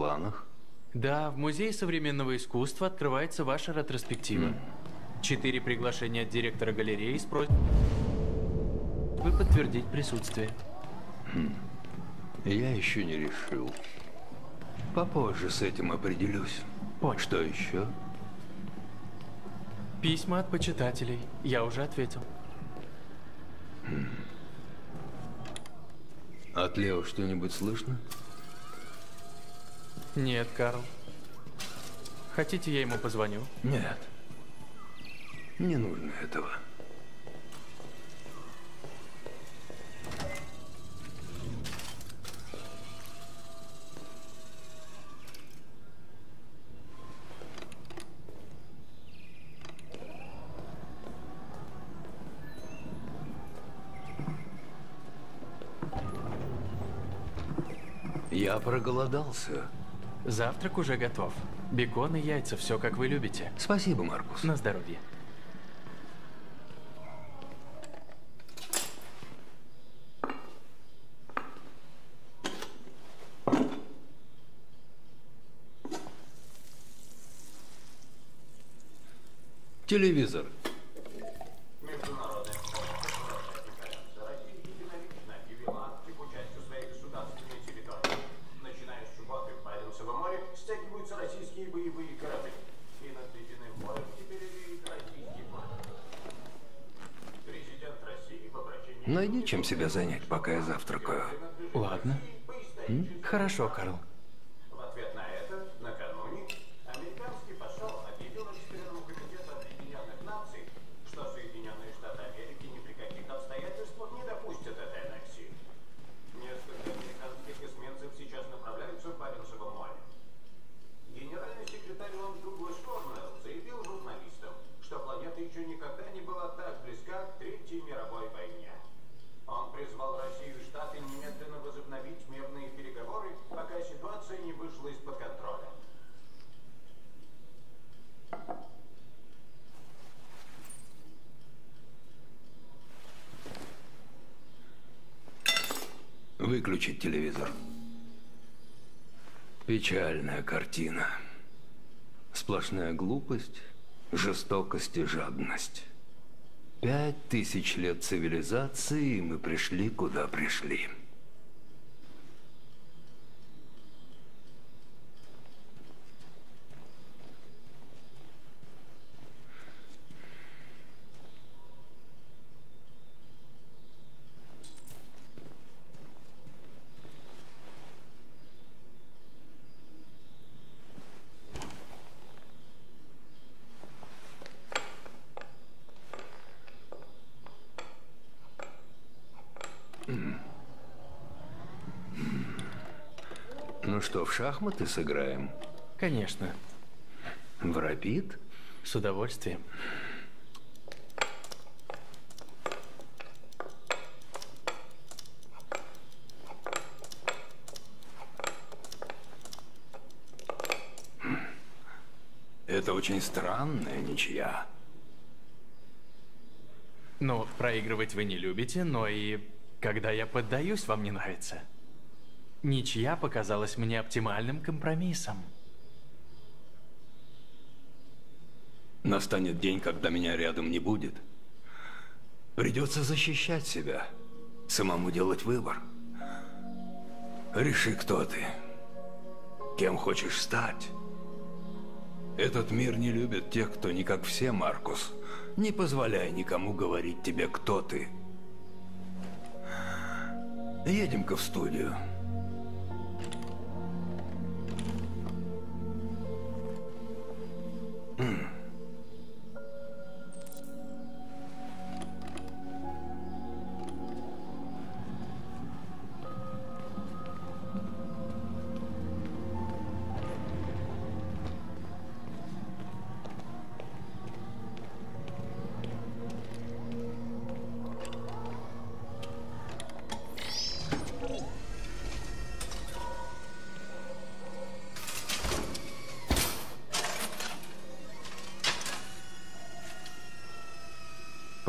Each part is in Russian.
планах? Да, в Музее современного искусства открывается ваша ретроспектива. Четыре приглашения от директора галереи с просьбой вы подтвердить присутствие. Я еще не решил. Попозже с этим определюсь. Понял. Что еще? Письма от почитателей. Я уже ответил. От Лео что-нибудь слышно? Нет, Карл. Хотите, я ему позвоню? Нет. Не нужно этого. Я проголодался. Завтрак уже готов. Бекон и яйца, все как вы любите. Спасибо, Маркус. На здоровье. Телевизор. Найди чем себя занять, пока я завтракаю. Ладно. Хорошо, Карл. Выключить телевизор. Печальная картина. Сплошная глупость, жестокость и жадность. Пять тысяч лет цивилизации, и мы пришли, куда пришли. Ну что, в шахматы сыграем? Конечно. В рапид? С удовольствием. Это очень странная ничья. Ну, проигрывать вы не любите, но и когда я поддаюсь, вам не нравится. Ничья показалась мне оптимальным компромиссом. Настанет день, когда меня рядом не будет. Придется защищать себя, самому делать выбор. Реши, кто ты, кем хочешь стать. Этот мир не любит тех, кто не как все, Маркус. Не позволяй никому говорить тебе, кто ты. Едем-ка в студию.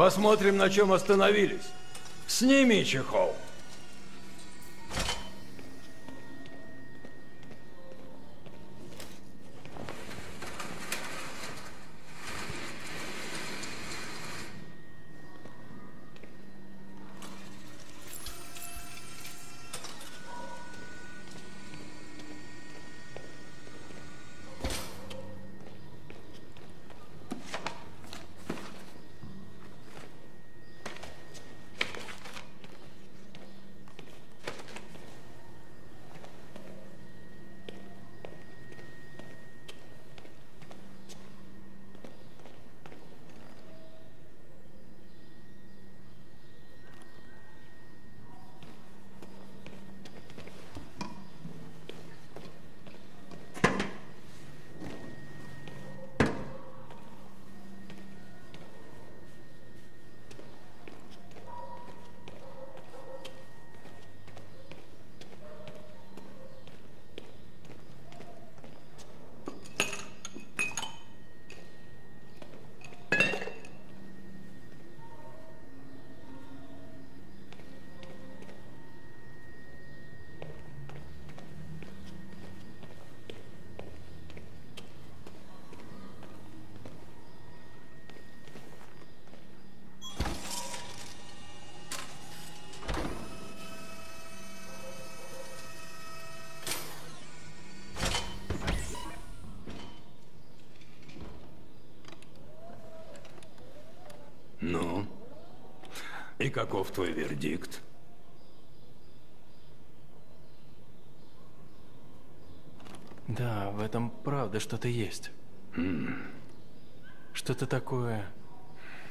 Посмотрим, на чем остановились. Сними чехол. Каков твой вердикт? Да, в этом правда что-то есть. Что-то такое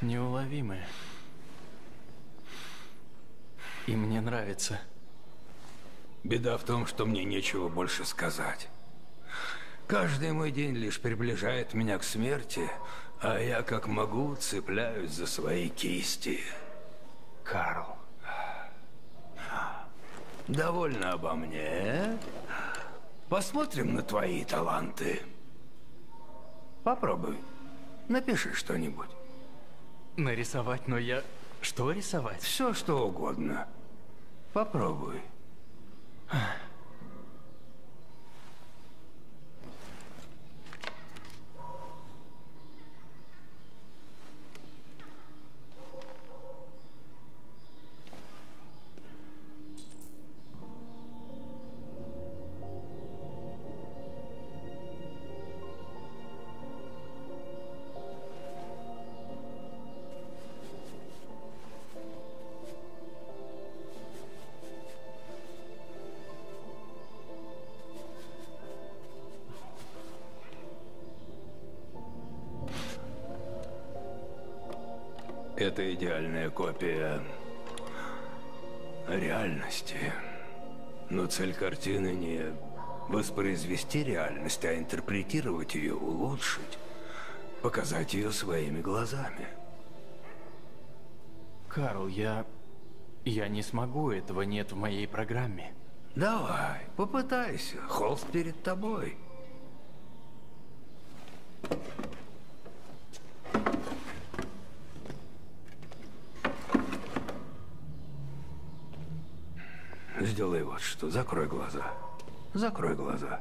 неуловимое. И мне нравится. Беда в том, что мне нечего больше сказать. Каждый мой день лишь приближает меня к смерти, а я как могу цепляюсь за свои кисти. Карл. Довольно обо мне. Посмотрим на твои таланты. Попробуй. Напиши что-нибудь. Нарисовать, но я... Что рисовать? Все, что угодно. Попробуй. Это воспроизвести реальность, а интерпретировать ее, улучшить, показать ее своими глазами. Карл, я... Я не смогу, этого нет в моей программе. Давай, попытайся. Холст перед тобой. Сделай вот что. Закрой глаза. Закрой глаза.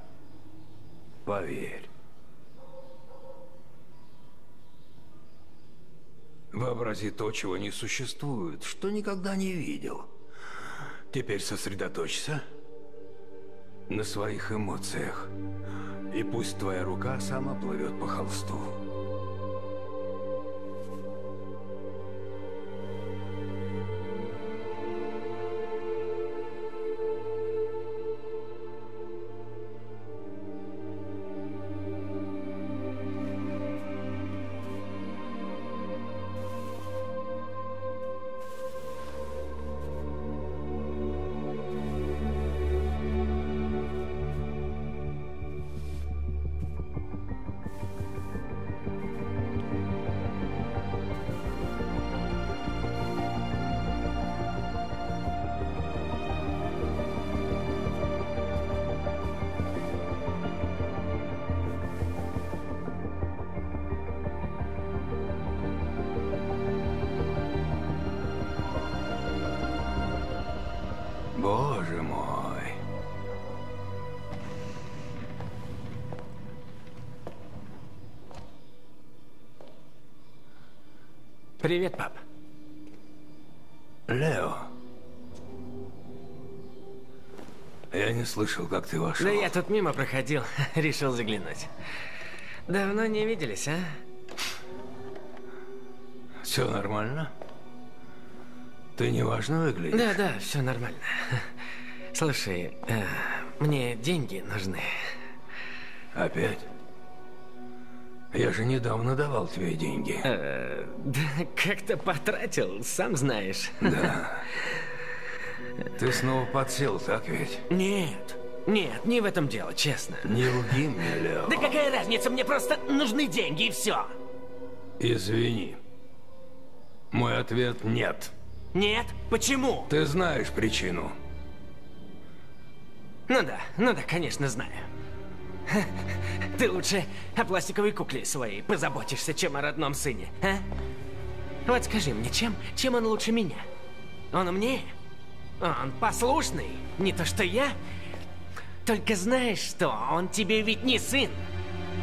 Поверь. Вообрази то, чего не существует, что никогда не видел. Теперь сосредоточься на своих эмоциях. И пусть твоя рука сама плывет по холсту. Привет, пап. Лео. Я не слышал, как ты вошел. Да я тут мимо проходил, решил заглянуть. Давно не виделись, а? Все нормально? Ты неважно выглядишь. Да, да, все нормально. Слушай, э, мне деньги нужны. Опять? Я же недавно давал тебе деньги. Э, да, как-то потратил, сам знаешь. Да. Ты снова подсел, так ведь? Нет, нет, не в этом дело, честно. Не лги мне, Лео. Да какая разница, мне просто нужны деньги и все. Извини. Мой ответ нет. Нет? Почему? Ты знаешь причину. Ну да, ну да, конечно, знаю. Ты лучше о пластиковой кукле своей позаботишься, чем о родном сыне, а? Вот скажи мне, чем, чем он лучше меня? Он умнее? Он послушный, не то что я. Только знаешь что, он тебе ведь не сын.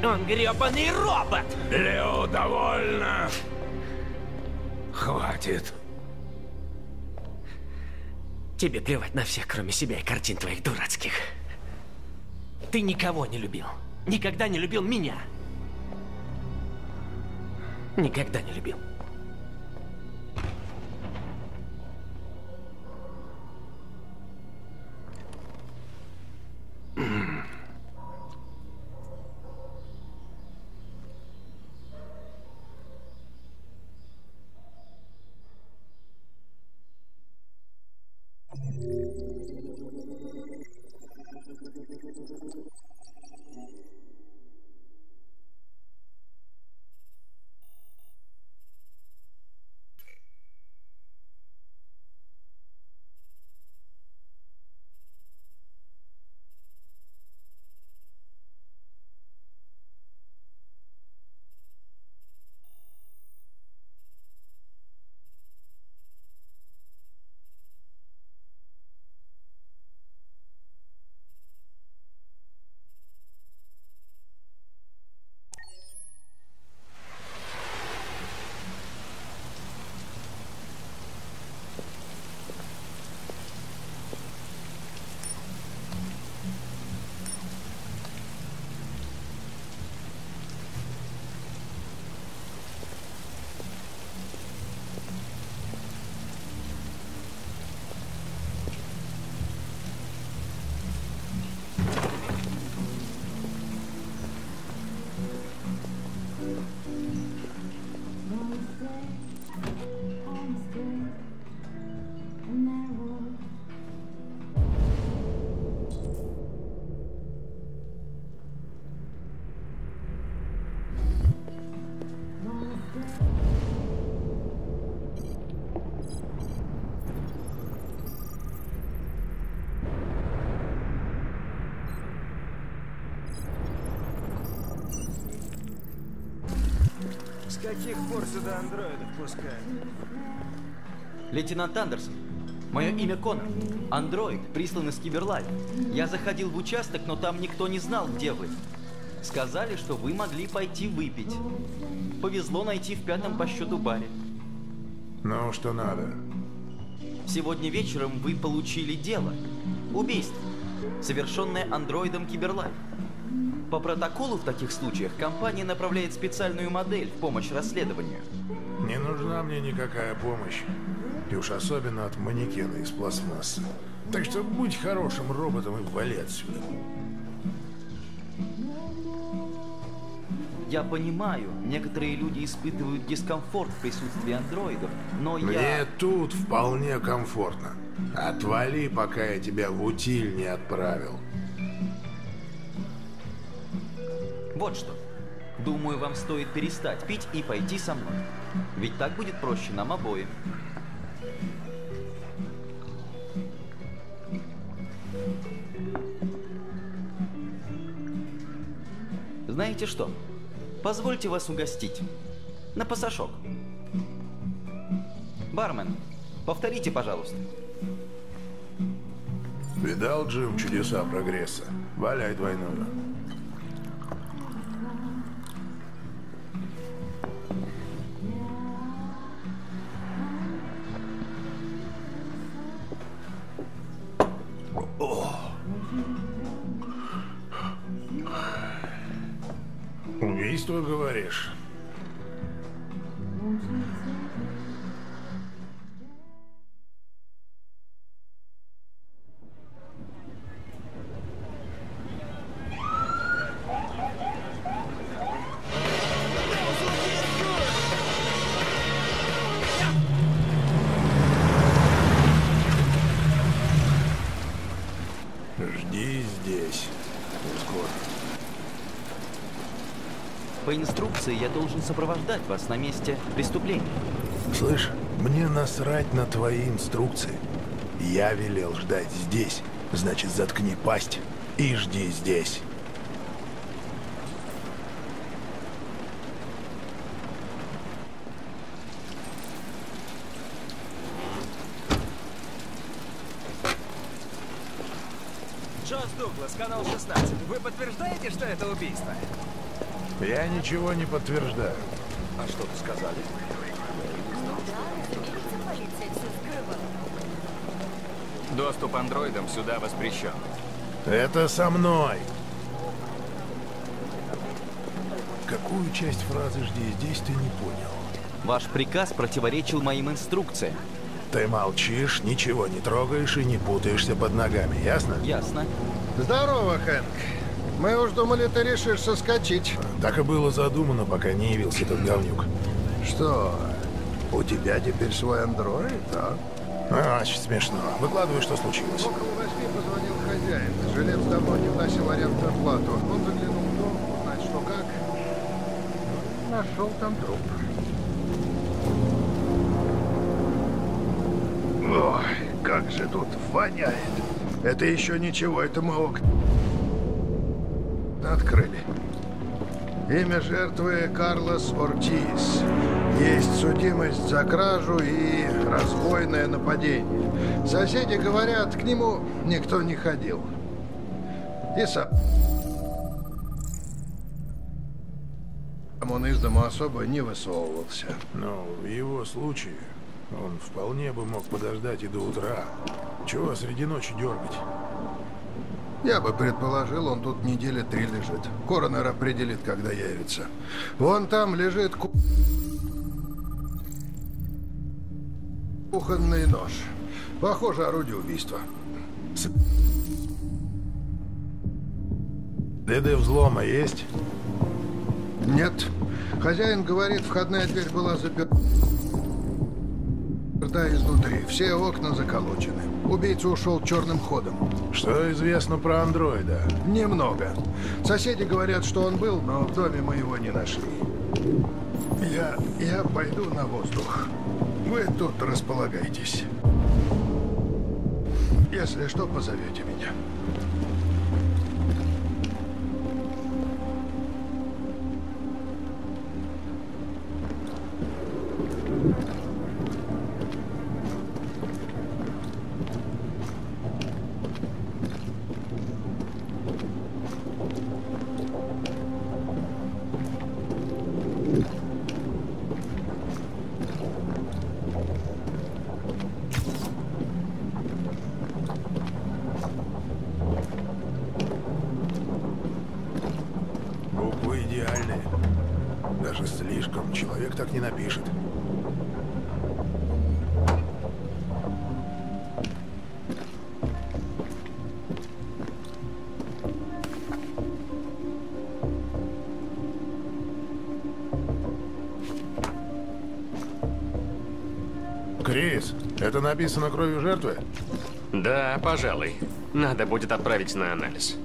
Он гребаный робот! Лео, довольно. Хватит. Тебе плевать на всех, кроме себя и картин твоих дурацких. Ты никого не любил. Никогда не любил меня. Никогда не любил. Mm-hmm. Каких пор сюда андроидов пускают? Лейтенант Андерсон, мое имя Конор. Андроид, прислан из Киберлайф. Я заходил в участок, но там никто не знал, где вы. Сказали, что вы могли пойти выпить. Повезло найти в пятом по счету баре. Ну, что надо? Сегодня вечером вы получили дело. Убийство, совершенное андроидом Киберлайф. По протоколу в таких случаях компания направляет специальную модель в помощь расследованию. Не нужна мне никакая помощь. И уж особенно от манекена из пластмассы. Так что будь хорошим роботом и вали отсюда. Я понимаю, некоторые люди испытывают дискомфорт в присутствии андроидов, но Мне я... тут вполне комфортно. Отвали, пока я тебя в утиль не отправил. Вот что. Думаю, вам стоит перестать пить и пойти со мной. Ведь так будет проще нам обоим. Знаете что? Позвольте вас угостить. На пасашок. Бармен, повторите, пожалуйста. Видал, Джим, чудеса прогресса? Валяй двойную. Убийство, говоришь? Инструкции я должен сопровождать вас на месте преступления. Слышь, мне насрать на твои инструкции. Я велел ждать здесь. Значит, заткни пасть и жди здесь. Джордж Дуглас, канал 16. Вы подтверждаете, что это убийство? Я ничего не подтверждаю. А что вы сказали? Доступ андроидам сюда воспрещен. Это со мной. Какую часть фразы «жди здесь» ты не понял? Ваш приказ противоречил моим инструкциям. Ты молчишь, ничего не трогаешь и не путаешься под ногами, ясно? Ясно? Здорово, Хэнк. Мы уж думали, ты решишь соскочить. Так и было задумано, пока не явился этот говнюк. Что, у тебя теперь свой андроид, а? А, очень смешно. Выкладывай, что случилось. Около восьми позвонил хозяин. Жилец давно не вносил арендную плату. Он заглянул в дом, узнать, что как. Нашел там труп. Ой, как же тут воняет. Это еще ничего, это мы окна открыли. Имя жертвы Карлос Ортис. Есть судимость за кражу и разбойное нападение. Соседи говорят, к нему никто не ходил. И сам... Он из дома особо не высовывался. Но в его случае он вполне бы мог подождать и до утра. Чего среди ночи дергать? Я бы предположил, он тут недели три лежит. Коронер определит, когда явится. Вон там лежит ку... кухонный нож. Похоже, орудие убийства. Следы взлома есть? Нет. Хозяин говорит, входная дверь была заперта изнутри. Все окна заколочены. Убийца ушел черным ходом. Что известно про андроида? Немного. Соседи говорят, что он был, но в доме мы его не нашли. Я... я пойду на воздух. Вы тут располагайтесь. Если что, позовете меня. Написано кровью жертвы? Да, пожалуй. Надо будет отправить на анализ.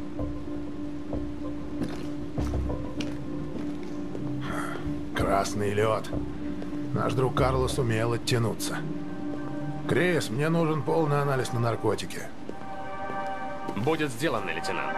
Красный лед. Наш друг Карлос умел оттянуться. Крис, мне нужен полный анализ на наркотики. Будет сделано, лейтенант.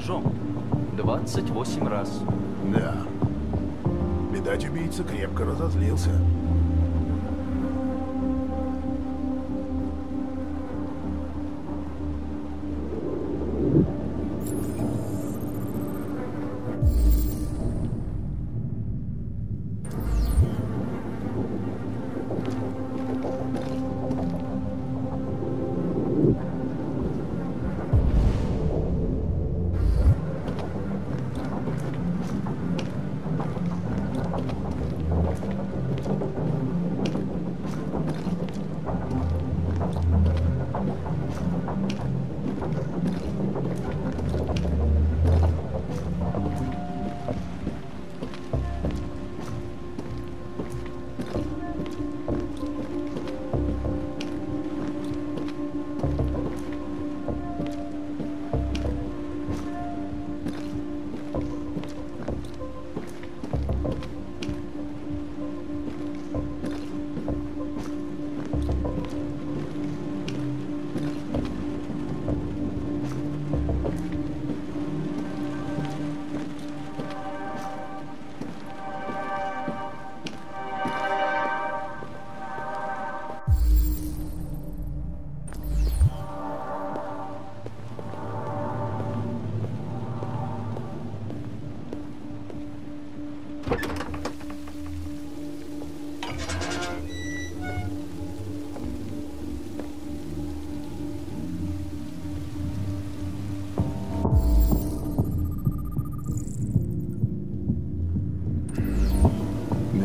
Ножом. 28 раз. Да. Видать, убийца крепко разозлился.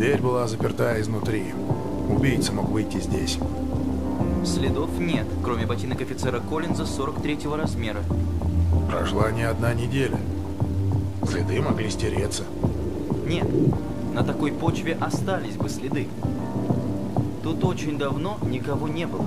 Дверь была заперта изнутри. Убийца мог выйти здесь. Следов нет, кроме ботинок офицера Коллинза 43-го размера. Прошла не одна неделя. Следы могли стереться. Нет, на такой почве остались бы следы. Тут очень давно никого не было.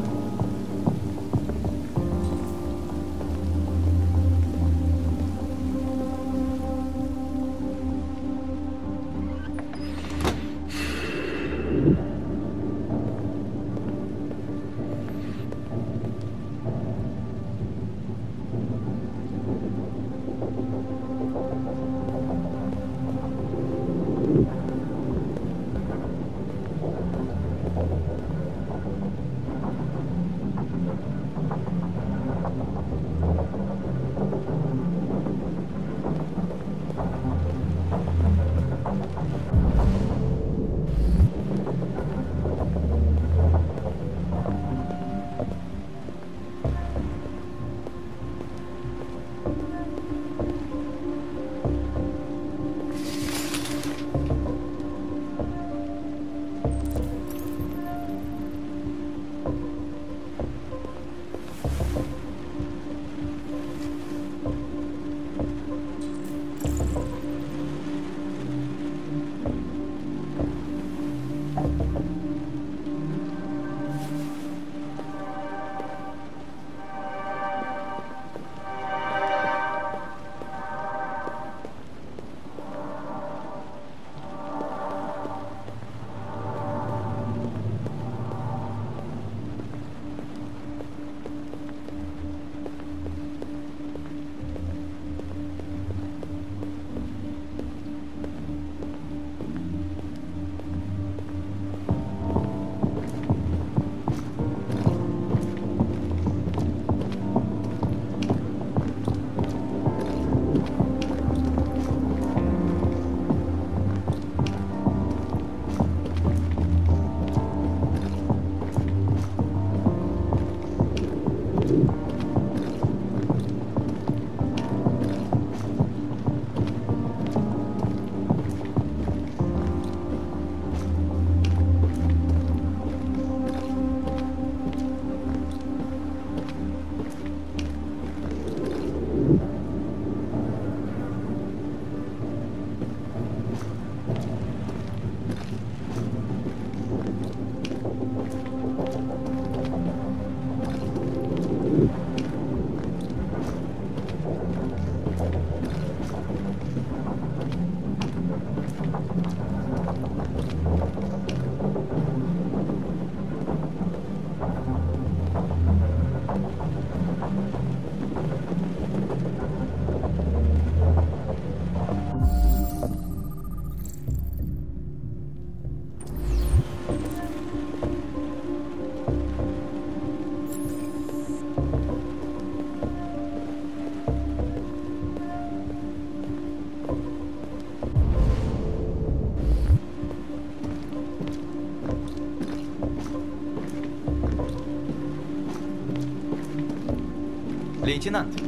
Лейтенант,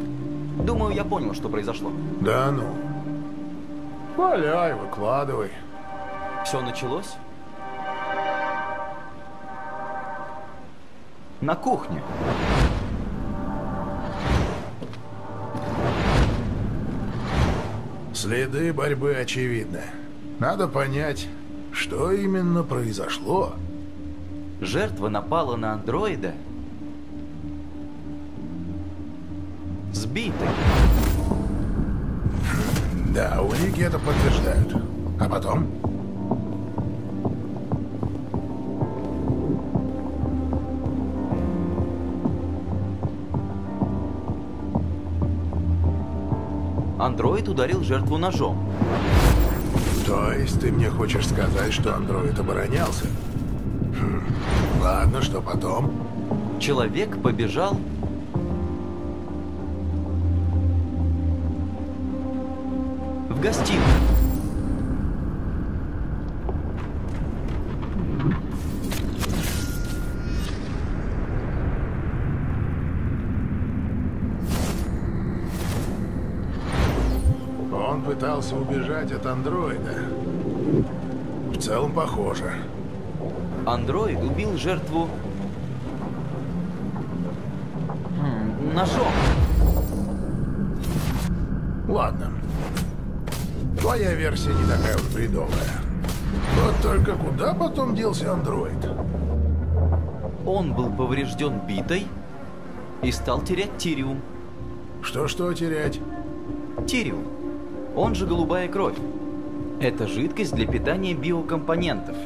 думаю, я понял, что произошло. Да ну. Валяй, выкладывай. Все началось? На кухне. Следы борьбы очевидны. Надо понять, что именно произошло. Жертва напала на андроида. Улики это подтверждают. А потом? Андроид ударил жертву ножом. То есть ты мне хочешь сказать, что андроид оборонялся? Хм. Ладно, что потом? Человек побежал в. Он пытался убежать от андроида. В целом, похоже. Андроид убил жертву версия не такая уж бредовая. Вот только куда потом делся андроид? Он был поврежден битой и стал терять тириум. Что-что терять? Тириум. Он же голубая кровь. Это жидкость для питания биокомпонентов.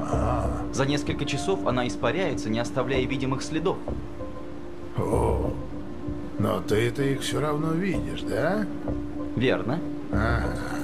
А, За несколько часов она испаряется, не оставляя видимых следов. о, но ты-то их все равно видишь, да? Верно. Ага.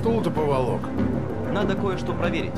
Стул-то поволок? Надо кое-что проверить.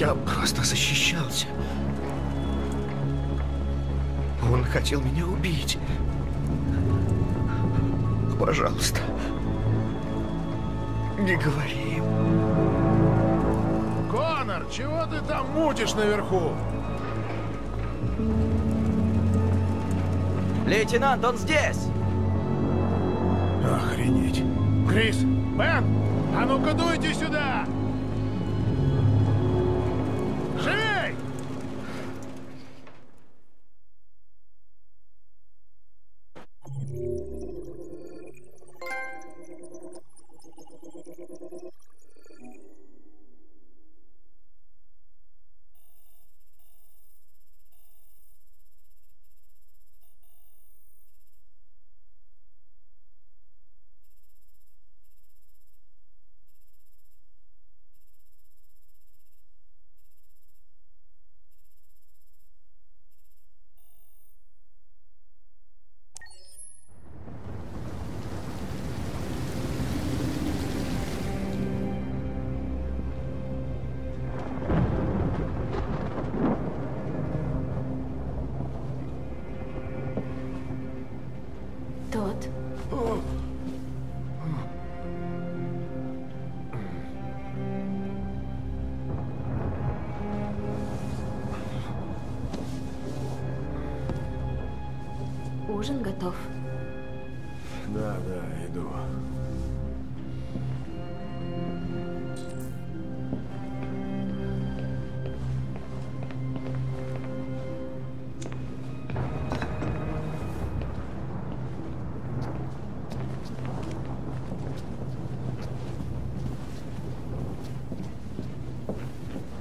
Я просто защищался. Он хотел меня убить. Пожалуйста, не говори им. Конор, чего ты там мутишь наверху? Лейтенант, он здесь! Охренеть. Крис, Бен, а ну-ка дуйте сюда! Ужин готов. Да, да, иду.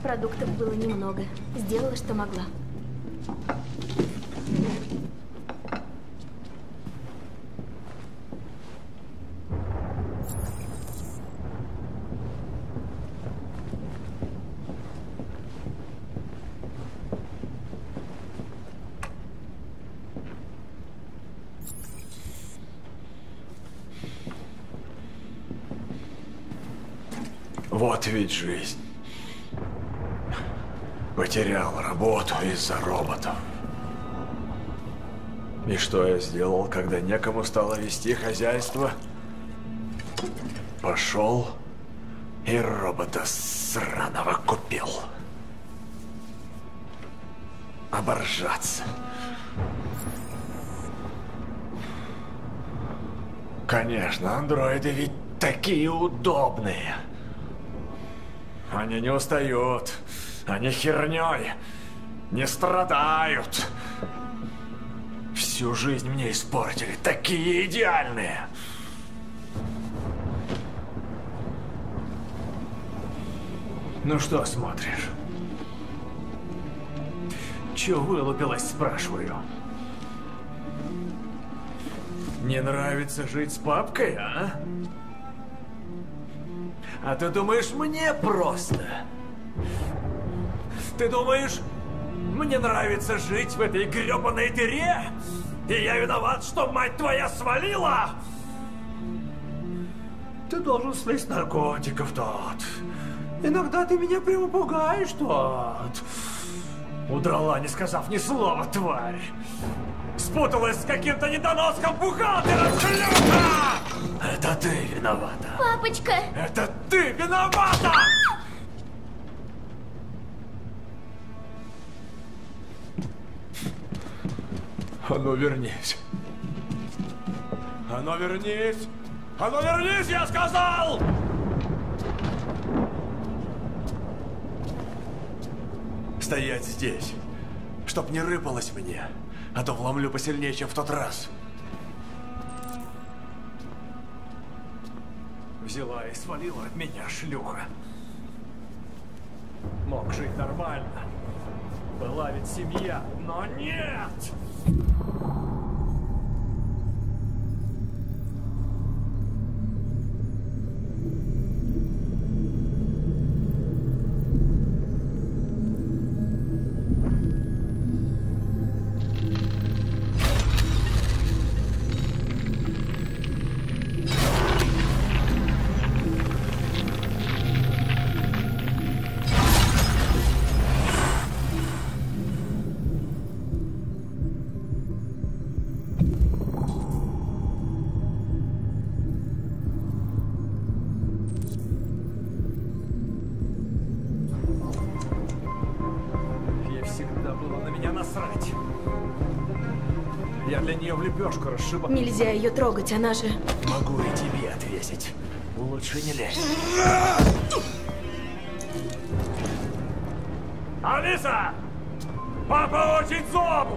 Продуктов было немного. Сделала, что могла. Вот ведь жизнь. Потерял работу из-за роботов. И что я сделал, когда некому стало вести хозяйство? Пошел и робота сраного купил. Оборжаться. Конечно, андроиды ведь такие удобные. Они не устают. Они херней не страдают. Всю жизнь мне испортили. Такие идеальные. Ну что смотришь? Чё вылупилась, спрашиваю? Не нравится жить с папкой, а? А ты думаешь, мне просто? Ты думаешь, мне нравится жить в этой гребаной дыре? И я виноват, что мать твоя свалила? Ты должен слезть наркотиков, тот. Иногда ты меня прямо пугаешь, тот. Удрала, не сказав ни слова, тварь. Спуталась с каким-то недоноском бухгалтером, шлюха! Это ты виновата. Папочка! Это ты виновата! А ну вернись. А ну вернись! А ну вернись, я сказал! Стоять здесь, чтоб не рыпалось мне, а то вломлю посильнее, чем в тот раз. Взяла и свалила от меня, шлюха. Мог жить нормально. Была ведь семья, но нет! Расшибал. Нельзя ее трогать, она же... Могу и тебе отвесить. Лучше не лезь. Алиса! Папа очень злобу!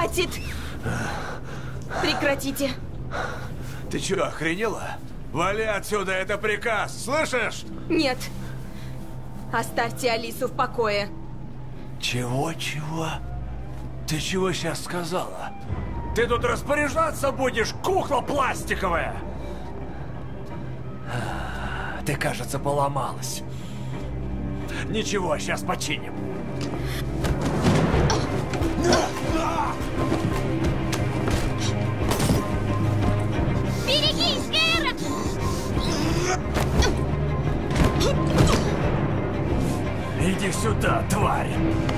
Хватит! Прекратите. Ты что, охренела? Вали отсюда, это приказ, слышишь? Нет. Оставьте Алису в покое. Чего-чего? Ты чего сейчас сказала? Ты тут распоряжаться будешь, кукла пластиковая! ты, кажется, поломалась. Ничего, сейчас починим. Сюда, тварь!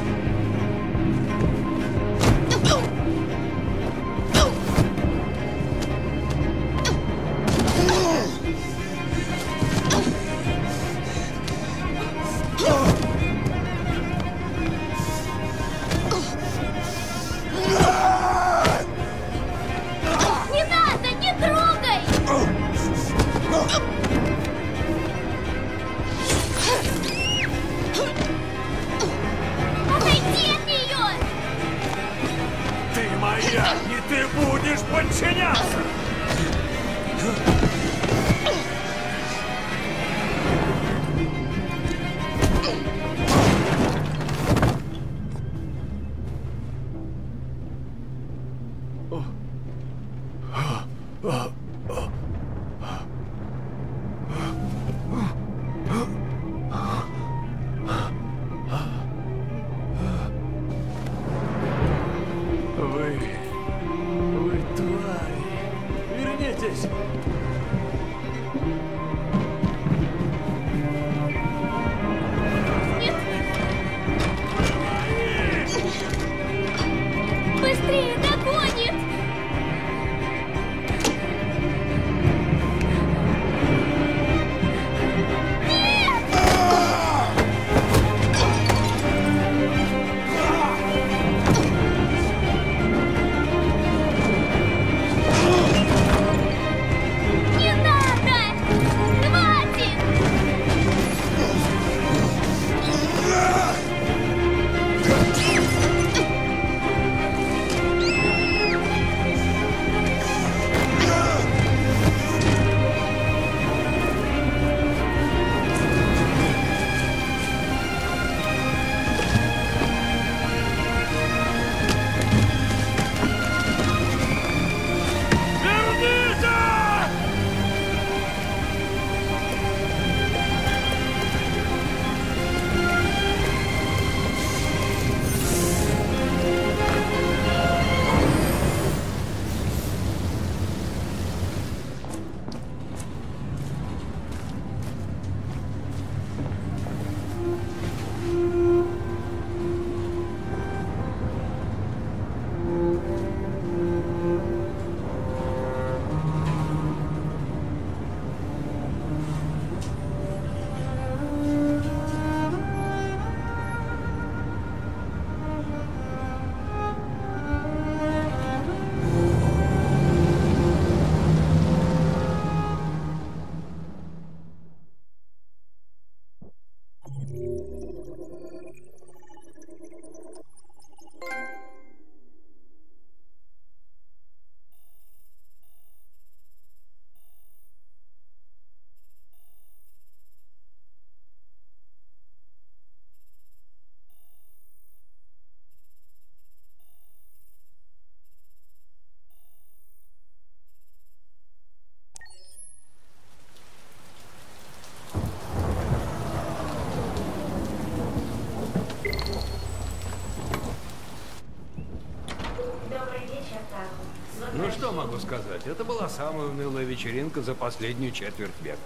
Сказать? Это была самая унылая вечеринка за последнюю четверть века.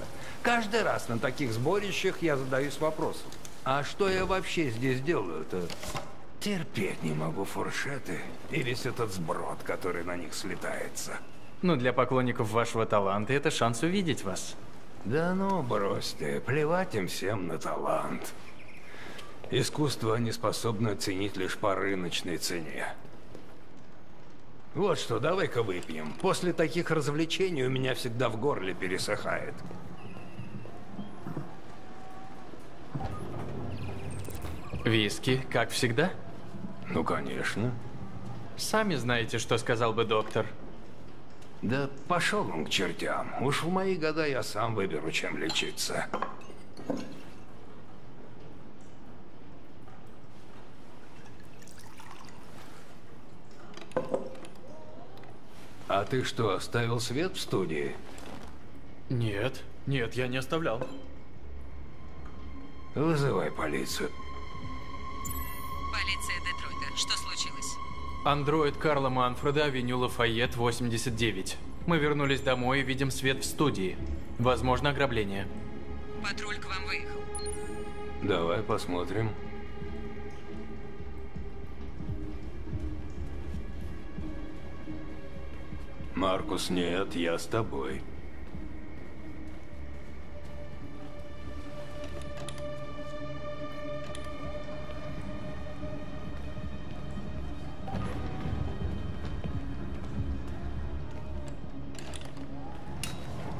Каждый раз на таких сборищах я задаюсь вопросом. А что я вообще здесь делаю-то? Терпеть не могу фуршеты и весь этот сброд, который на них слетается. Ну, для поклонников вашего таланта это шанс увидеть вас. Да ну, брось ты, плевать им всем на талант. Искусство они способны оценить лишь по рыночной цене. Вот что, давай-ка выпьем. После таких развлечений у меня всегда в горле пересыхает. Виски, как всегда? Ну, конечно. Сами знаете, что сказал бы доктор. Да пошел он к чертям. Уж в мои года я сам выберу, чем лечиться. Ты что, оставил свет в студии? Нет. Нет, я не оставлял. Вызывай полицию. Полиция Детройта. Что случилось? Андроид Карла Манфреда, авеню Лафайет, 89. Мы вернулись домой и видим свет в студии. Возможно, ограбление. Патруль к вам выехал. Давай посмотрим. Маркус, нет, я с тобой.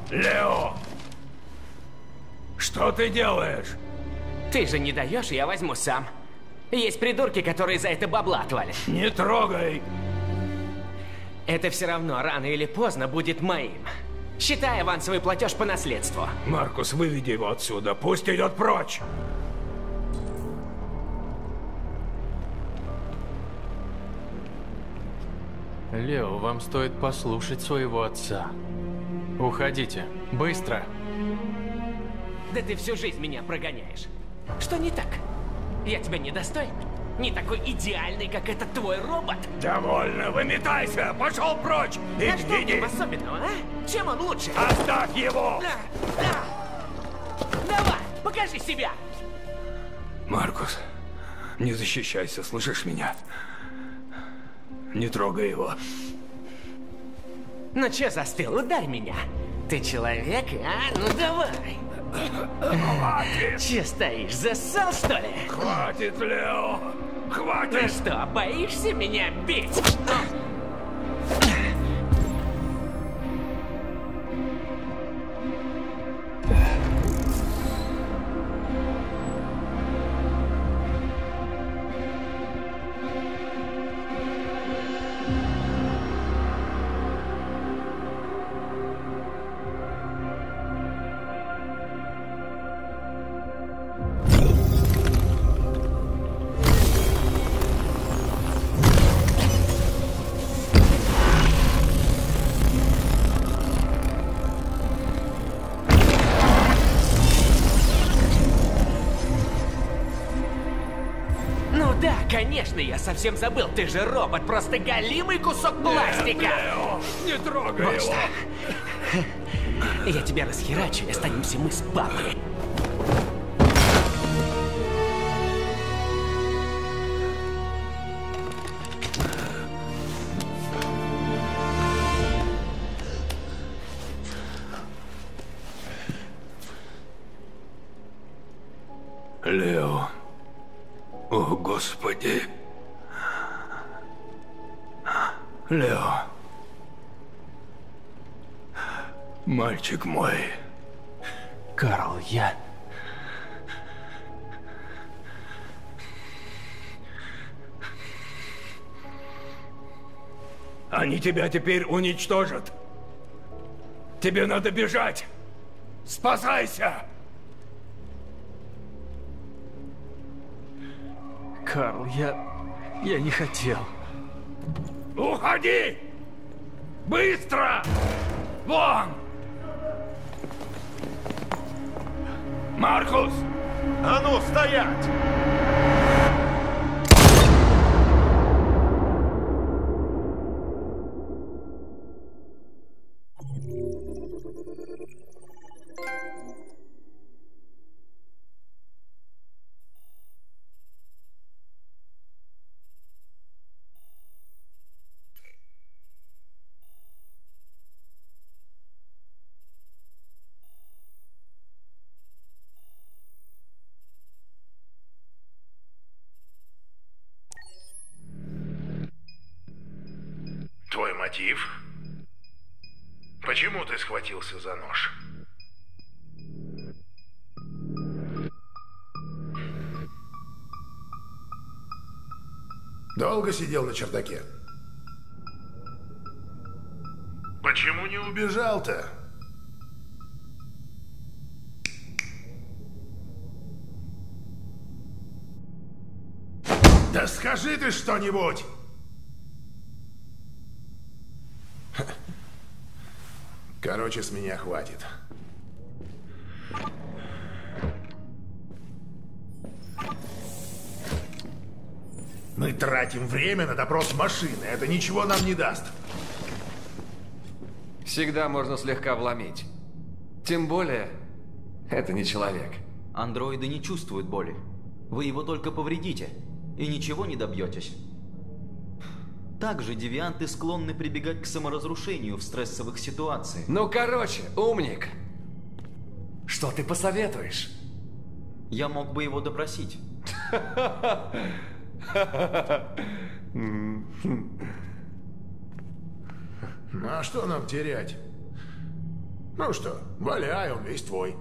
Лео! Что ты делаешь? Ты же не даешь, я возьму сам. Есть придурки, которые за это бабла отвалят. Не трогай! Это все равно рано или поздно будет моим. Считай авансовый платеж по наследству. Маркус, выведи его отсюда, пусть идет прочь! Лео, вам стоит послушать своего отца. Уходите. Быстро. Да ты всю жизнь меня прогоняешь. Что не так? Я тебя не достоин? Не такой идеальный, как этот твой робот? Довольно, выметайся! Пошел прочь! Иди, а что в нем особенного, а? Чем он лучше? Оставь его! Да, да. Давай, покажи себя! Маркус, не защищайся, слышишь меня? Не трогай его. Ну че застыл? Ударь меня. Ты человек, а? Ну давай. Хватит! Че стоишь? Зассал, что ли? Хватит, Лео! Ну Хватит! что, боишься меня бить? Конечно, я совсем забыл. Ты же робот, просто голимый кусок пластика. Лео, не трогай Вот его! что. Я тебя расхерачу, и останемся мы с папой. Тебя теперь уничтожат. Тебе надо бежать. Спасайся! Карл, я... Я не хотел. Уходи! Быстро! Вон! Маркус! А ну, стоять! Почему ты схватился за нож? Долго сидел на чердаке? Почему не Убежал-то. Да скажи ты что-нибудь! Короче, с меня хватит. Мы тратим время на допрос машины. Это ничего нам не даст. Всегда можно слегка вломить. Тем более, это не человек. Андроиды не чувствуют боли. Вы его только повредите, и ничего не добьетесь. Также девианты склонны прибегать к саморазрушению в стрессовых ситуациях. Ну, короче, умник. Что ты посоветуешь? Я мог бы его допросить. Ну, а что нам терять? Ну что, валяй, он весь твой.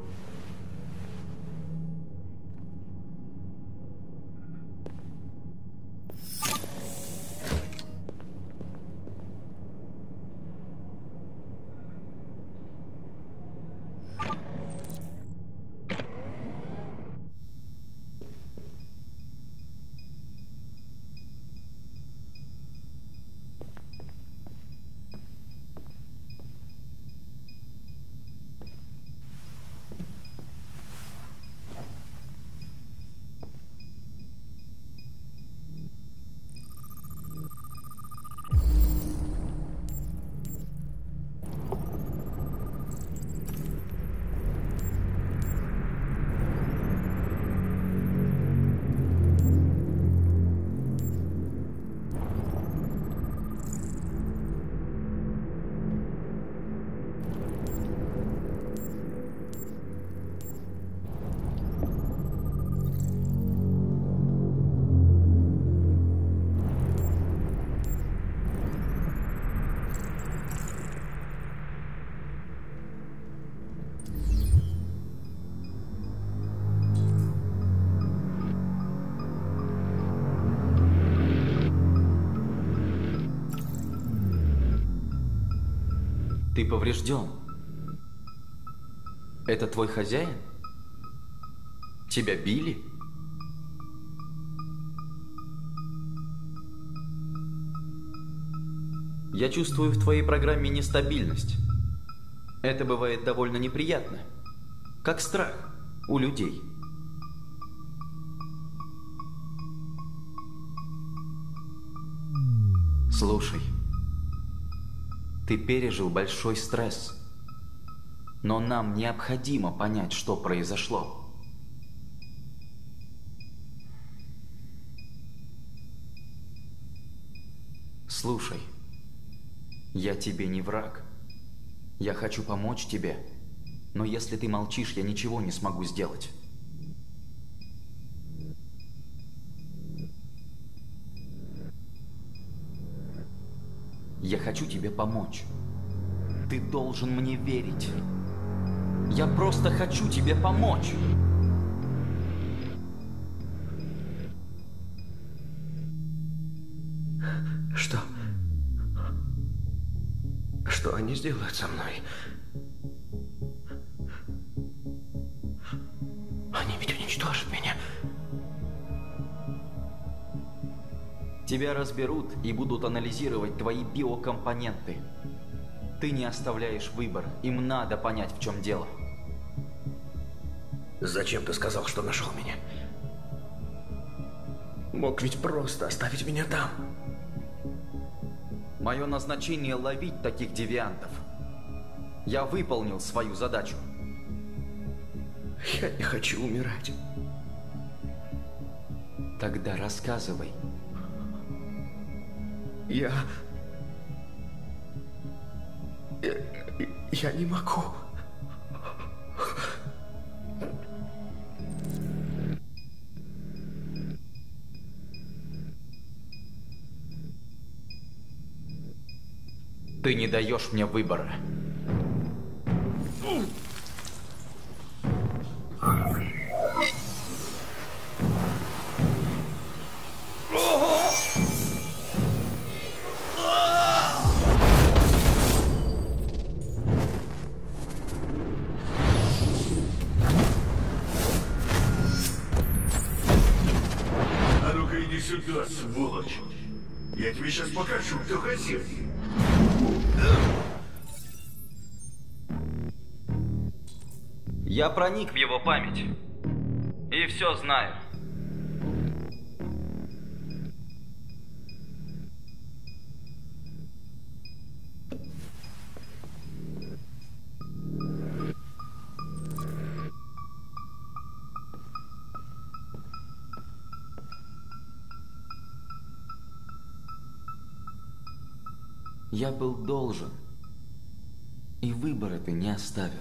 Поврежден. Это твой хозяин? Тебя били? Я чувствую в твоей программе нестабильность. Это бывает довольно неприятно. Как страх у людей. Слушай. Ты пережил большой стресс. Но нам необходимо понять, что произошло. Слушай, я тебе не враг. Я хочу помочь тебе. Но если ты молчишь, я ничего не смогу сделать. Я хочу тебе помочь. Ты должен мне верить. Я просто хочу тебе помочь. Что? Что они сделают со мной? Тебя разберут и будут анализировать твои биокомпоненты. Ты не оставляешь выбор. Им надо понять, в чем дело. Зачем ты сказал, что нашел меня? Мог ведь просто оставить меня там. Мое назначение ловить таких девиантов. Я выполнил свою задачу. Я не хочу умирать. Тогда рассказывай. Я... Я, я не могу. Ты не даешь мне выбора. А сейчас покажу, кто хозяин. Я проник в его память. И все знаю. Я был должен. И выбора ты не оставил.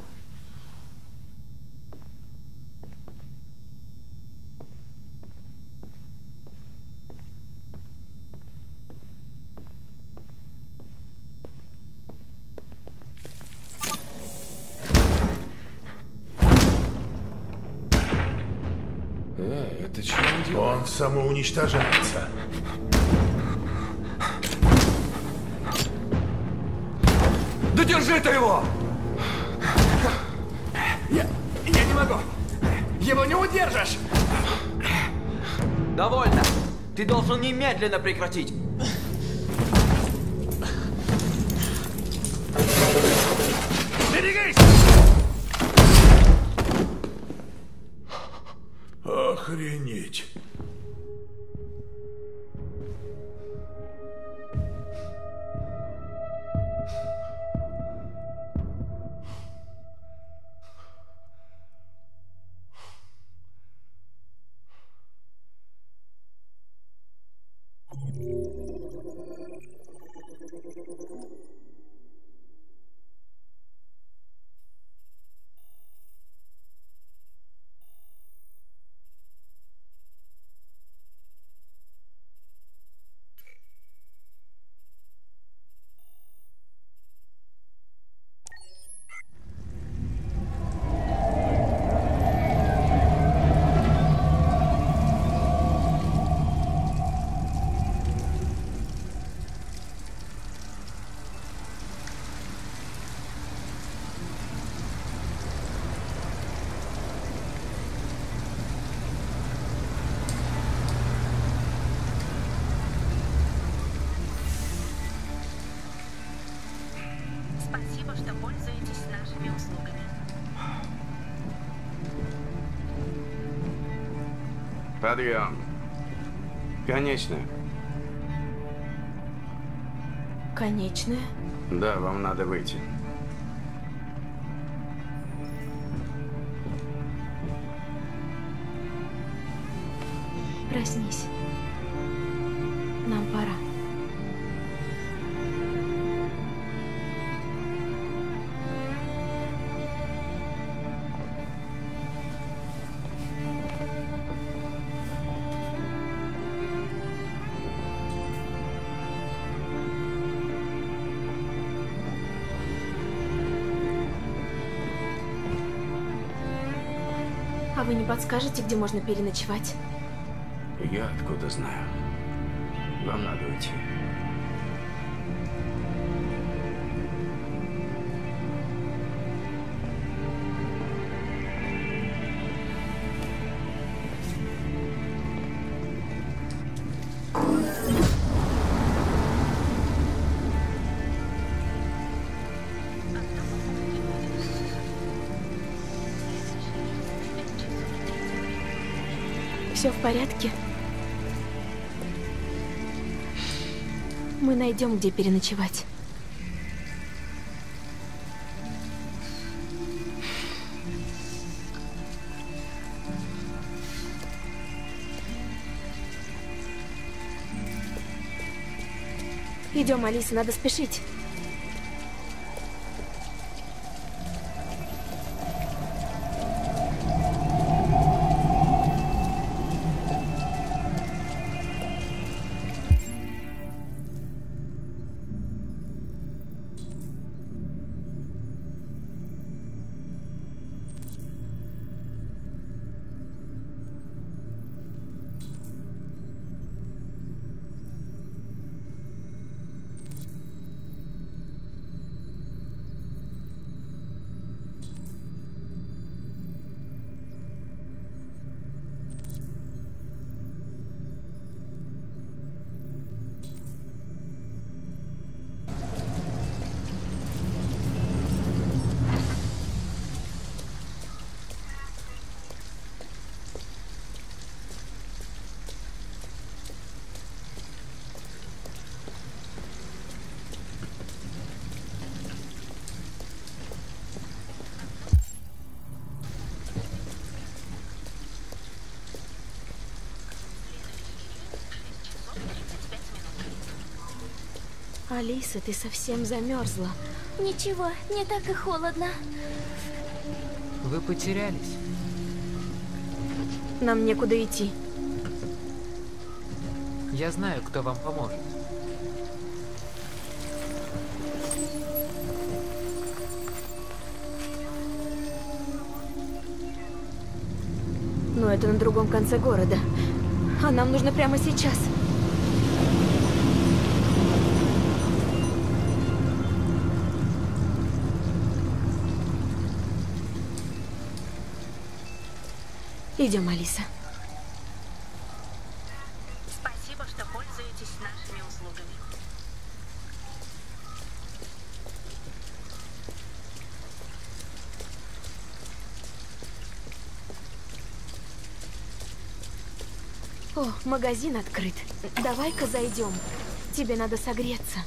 Э, это что он делает? Он самоуничтожается. Держи ты его! Я, я не могу. Его не удержишь. Довольно. Ты должен немедленно прекратить. Берегись! Охренеть. Подъем. Конечно. Конечная. Да, вам надо выйти. Проснись. Нам пора. Не подскажете, где можно переночевать? Я откуда знаю? Вам надо уйти. Порядке? Мы найдем, где переночевать. Идем, Алиса, надо спешить. Алиса, ты совсем замерзла. Ничего, не так и холодно. Вы потерялись. Нам некуда идти. Я знаю, кто вам поможет. Но это на другом конце города. А нам нужно прямо сейчас. Идем, Алиса. Спасибо, что пользуетесь нашими услугами. О, магазин открыт. Давай-ка зайдем. Тебе надо согреться.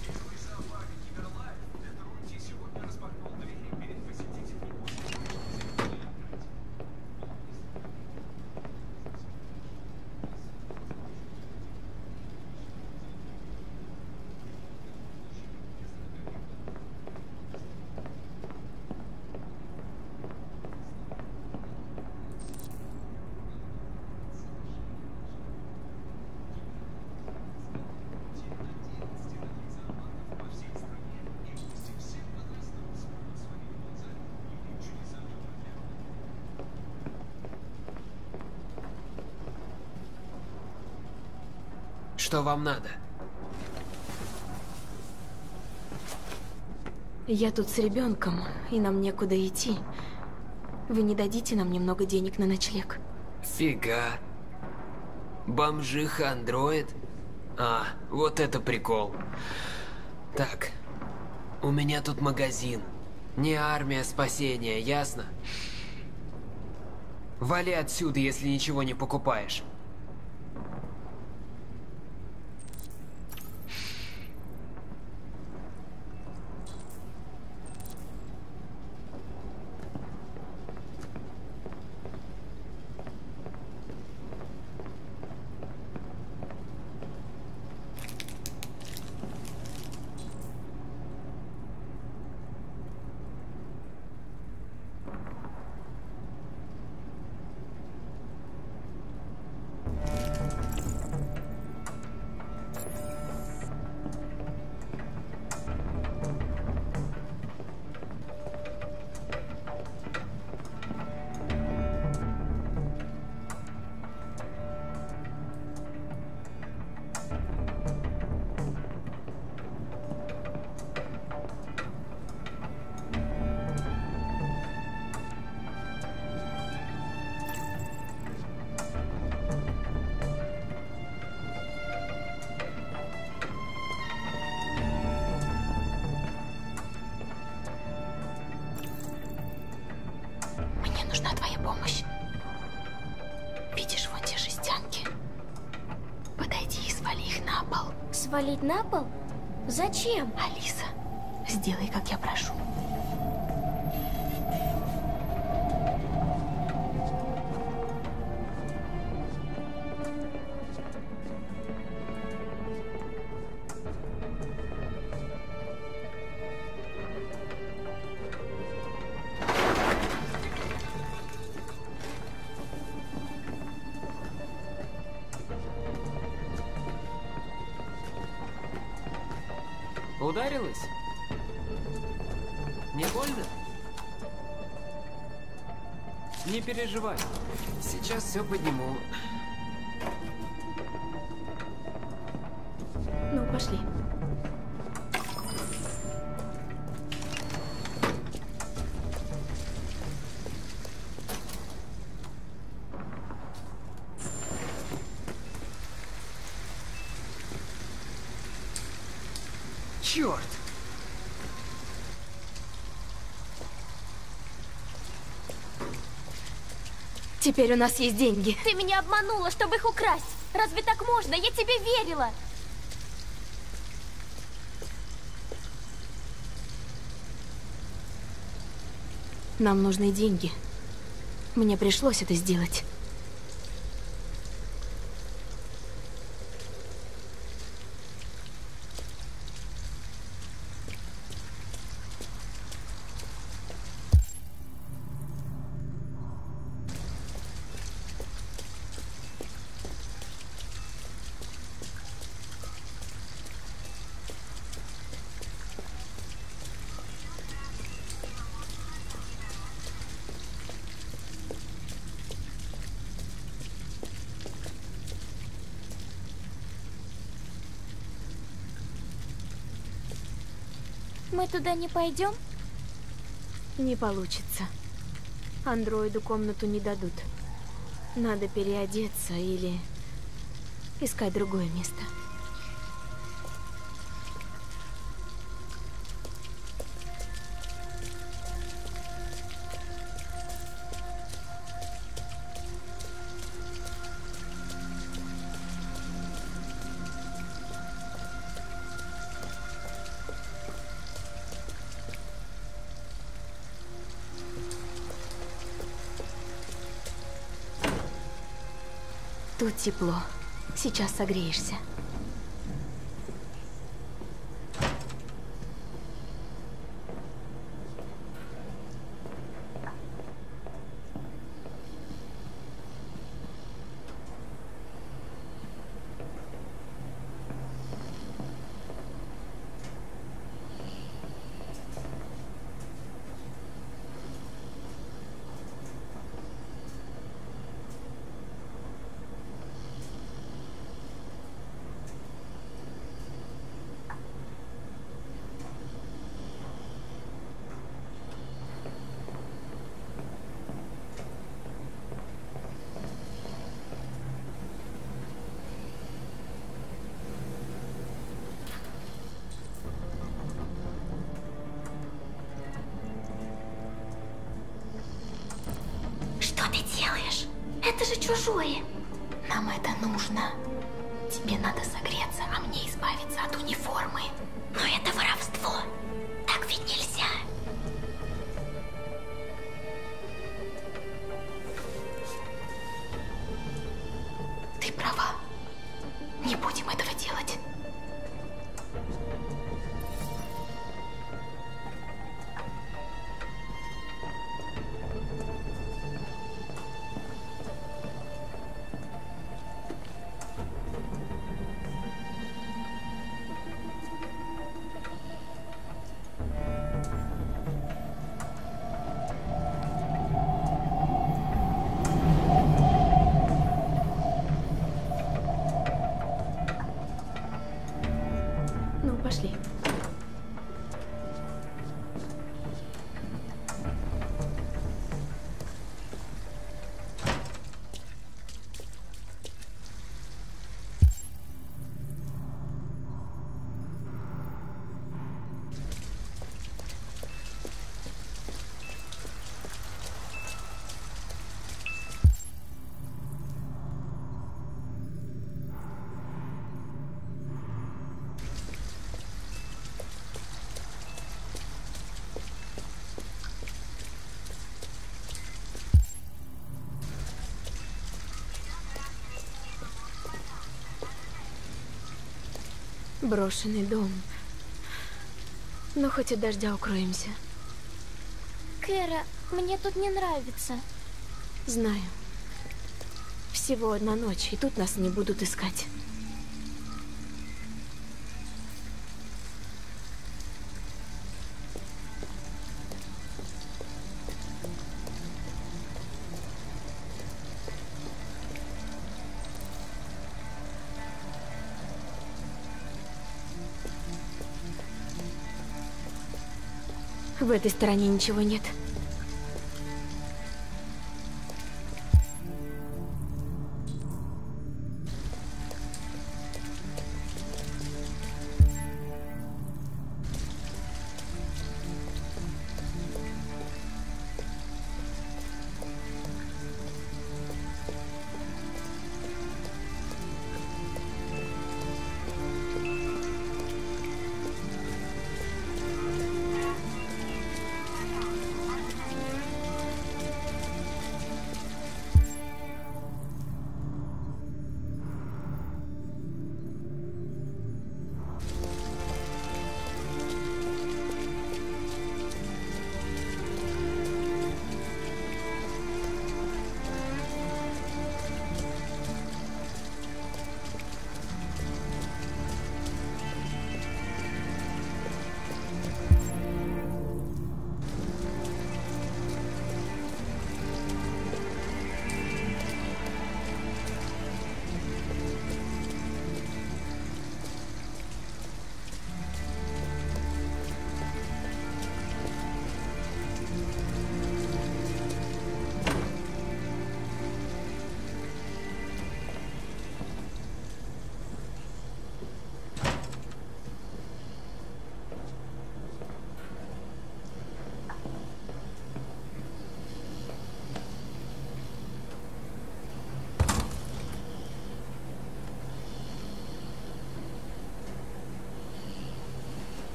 Вам надо? Я тут с ребенком, и нам некуда идти. Вы не дадите нам немного денег на ночлег? Фига. Бомжиха-андроид? А, вот это прикол. Так, у меня тут магазин. Не армия спасения, ясно? Вали отсюда, если ничего не покупаешь. Свалить на пол? Зачем? Алиса, сделай, как я прошу. Все подниму. Теперь у нас есть деньги. Ты меня обманула, чтобы их украсть. Разве так можно? Я тебе верила. Нам нужны деньги. Мне пришлось это сделать. Туда не пойдем? Не получится. Андроиду комнату не дадут. Надо переодеться или искать другое место. Тепло. Сейчас согреешься. Это же чужое. Нам это нужно. Тебе надо согреться, а мне избавиться от униформы. Брошенный дом. Но хоть от дождя укроемся. Кэра, мне тут не нравится. Знаю. Всего одна ночь, и тут нас не будут искать. В этой стороне ничего нет.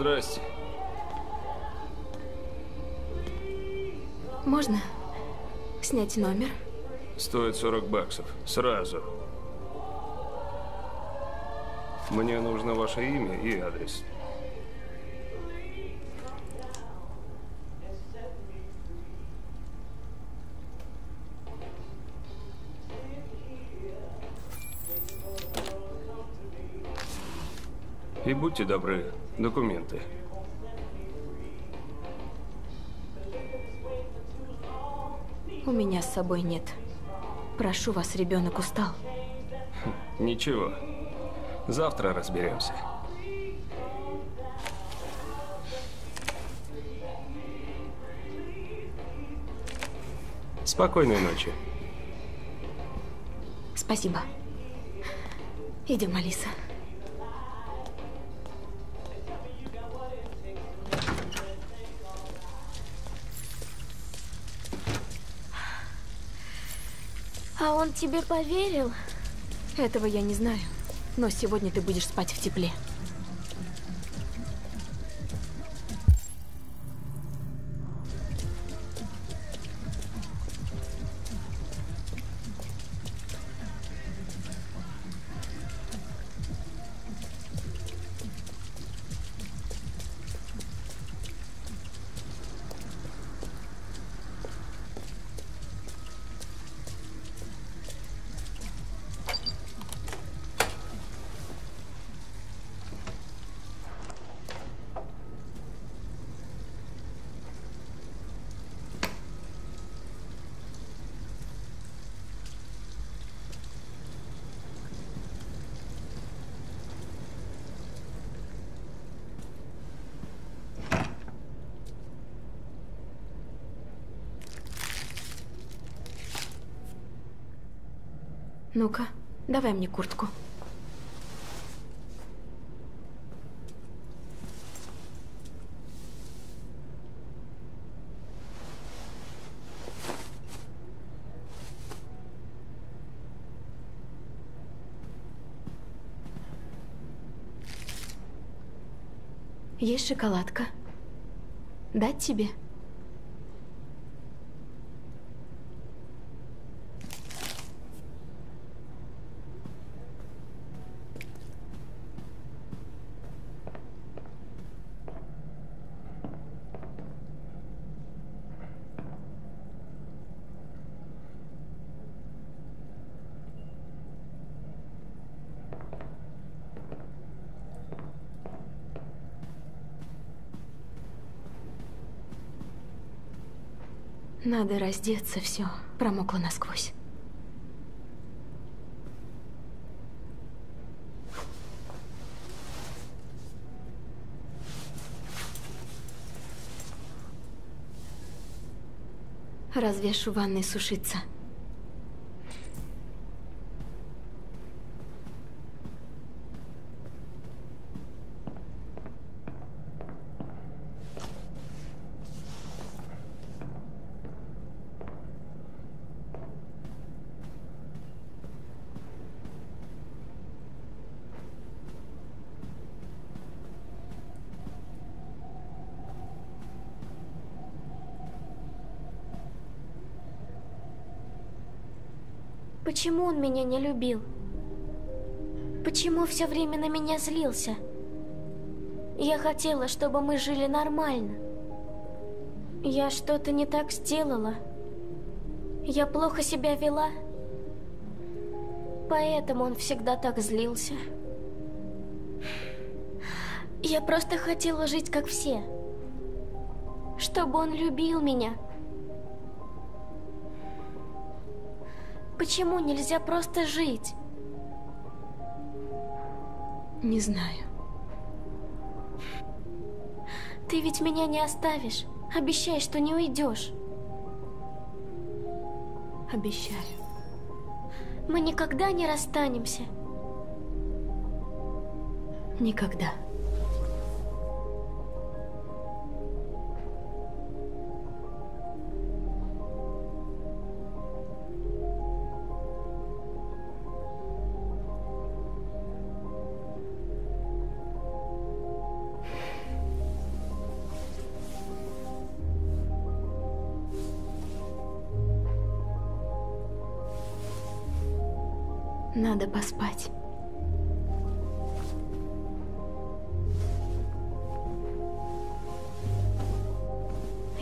Здрасте. Можно снять номер? Стоит 40 баксов. Сразу. Мне нужно ваше имя и адрес. И будьте добры, документы. У меня с собой нет. Прошу вас, ребенок устал. Ничего. Завтра разберемся. Спокойной ночи. Спасибо. Идем, Алиса. Тебе поверил? Этого я не знаю. Но сегодня ты будешь спать в тепле. Ну-ка, давай мне куртку. Есть шоколадка? Дать тебе? Надо раздеться, все. Промокла насквозь. Развешу ванной сушиться. Меня не любил? Почему все время на меня злился? Я хотела, чтобы мы жили нормально. Я что-то не так сделала. Я плохо себя вела. Поэтому он всегда так злился. Я просто хотела жить как все. Чтобы он любил меня. Почему нельзя просто жить? Не знаю. Ты ведь меня не оставишь. Обещай, что не уйдешь. Обещаю. Мы никогда не расстанемся. Никогда.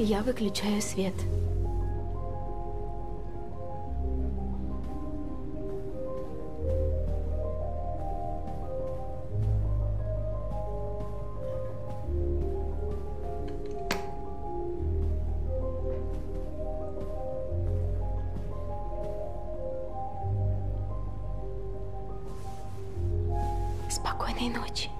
Я выключаю свет. Спокойной ночи.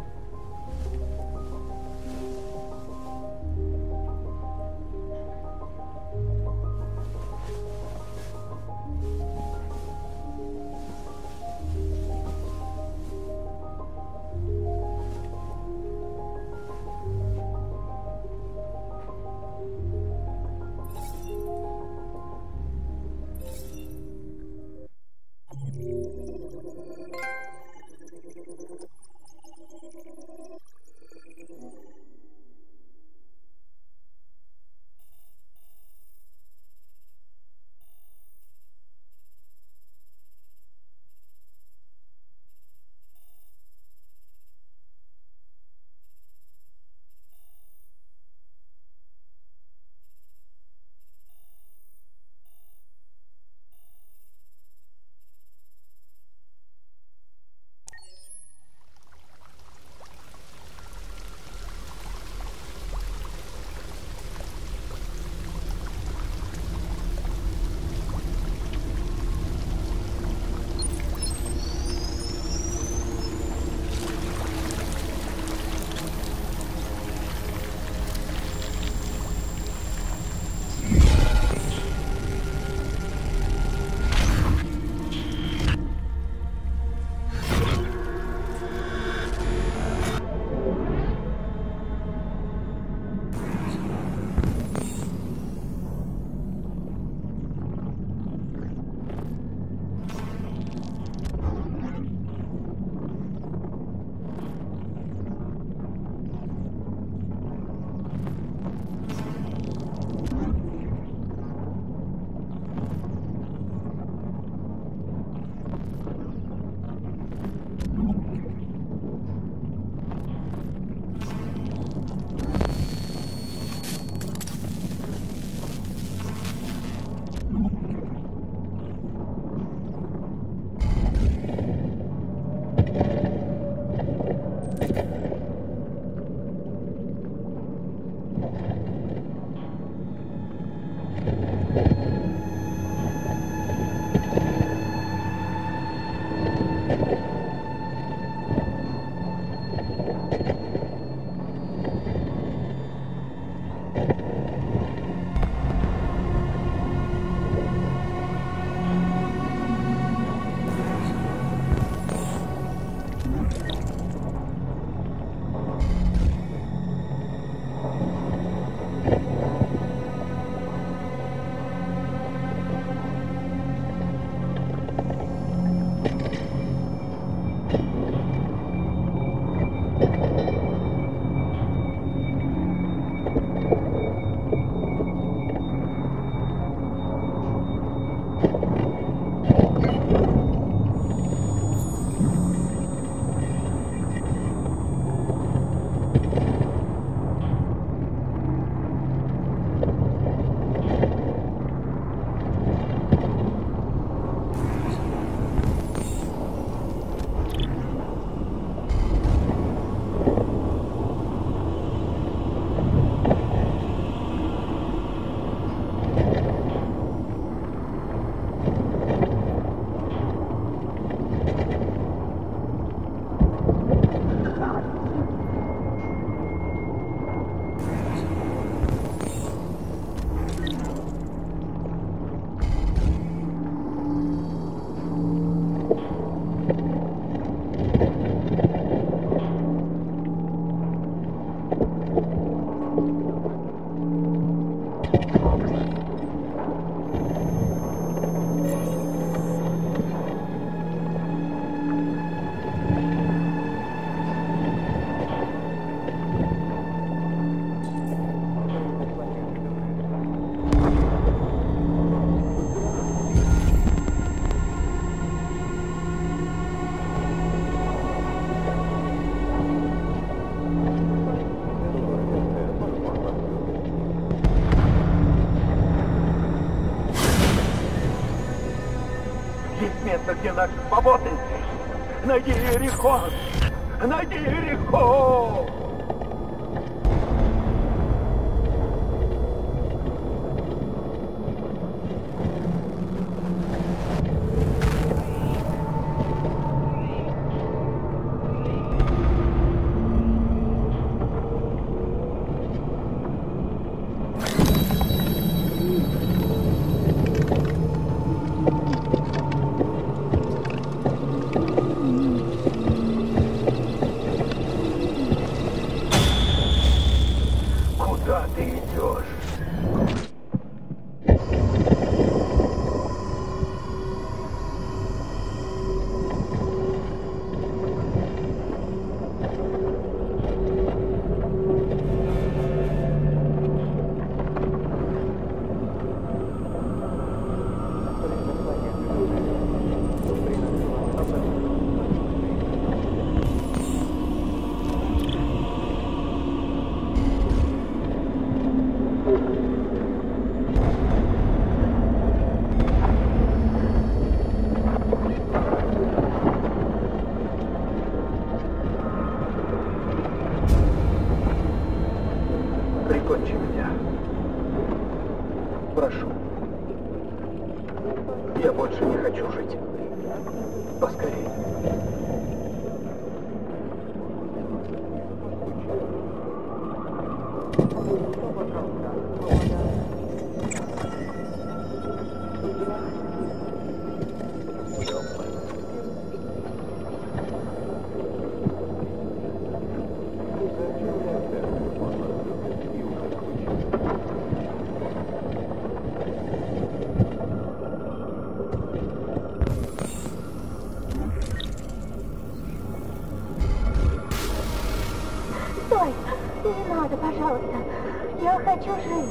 Найди Иерихон! Я хочу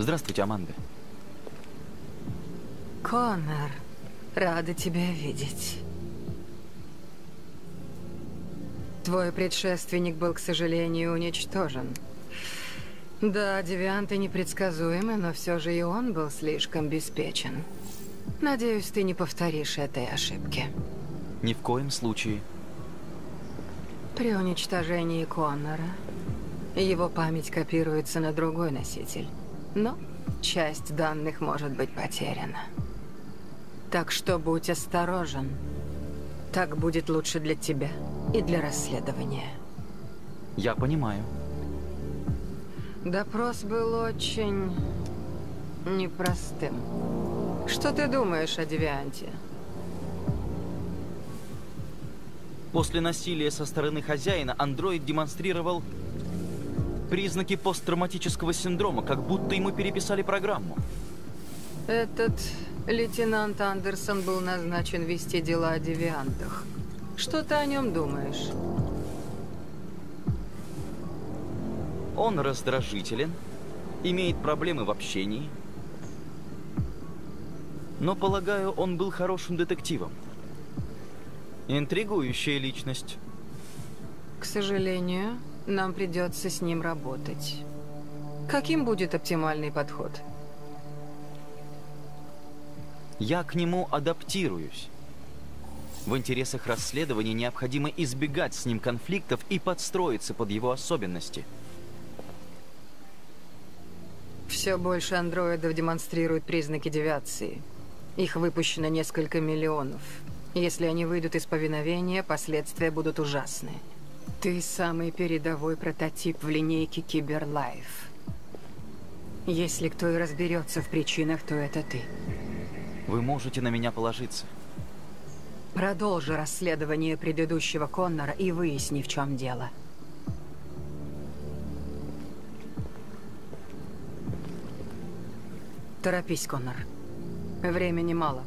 Здравствуйте, Аманда. Конор, рада тебя видеть. Твой предшественник был, к сожалению, уничтожен. Да, девианты непредсказуемы, но все же и он был слишком беспечен. Надеюсь, ты не повторишь этой ошибки. Ни в коем случае. При уничтожении Коннора его память копируется на другой носитель. Но часть данных может быть потеряна. Так что будь осторожен. Так будет лучше для тебя и для расследования. Я понимаю. Допрос был очень непростым. Что ты думаешь о Девианте? После насилия со стороны хозяина андроид демонстрировал признаки посттравматического синдрома, как будто ему переписали программу. Этот лейтенант Андерсон был назначен вести дела о девиантах. Что ты о нем думаешь? Он раздражителен, имеет проблемы в общении. Но, полагаю, он был хорошим детективом. Интригующая личность. К сожалению, нам придется с ним работать. Каким будет оптимальный подход? Я к нему адаптируюсь. В интересах расследования необходимо избегать с ним конфликтов и подстроиться под его особенности. Все больше андроидов демонстрируют признаки девиации. Их выпущено несколько миллионов. Если они выйдут из повиновения, последствия будут ужасны. Ты самый передовой прототип в линейке Киберлайф. Если кто и разберется в причинах, то это ты. Вы можете на меня положиться. Продолжи расследование предыдущего Коннора и выясни, в чем дело. Торопись, Коннор. Времени мало.